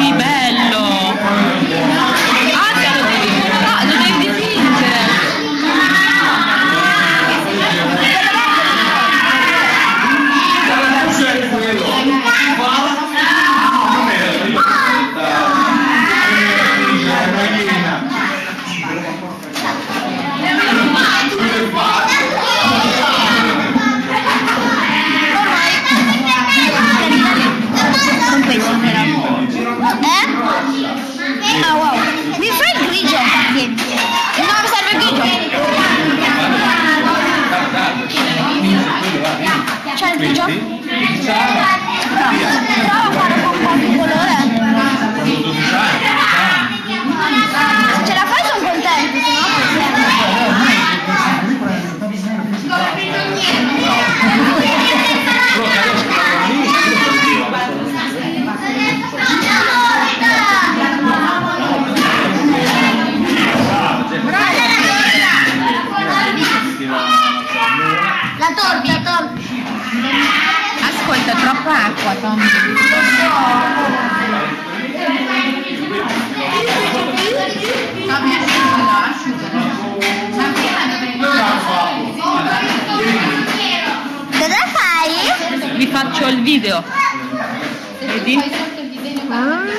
feedback. Questi? Prova a fare con un po' di colore. Se ce la fai sono contenti, se la lì, La torta, torta. Ascolta, troppa acqua, Tommy. Tommy, asciugalo, asciugalo. Ma prima. Cosa fai? Vi faccio il video. Vedi? Ah.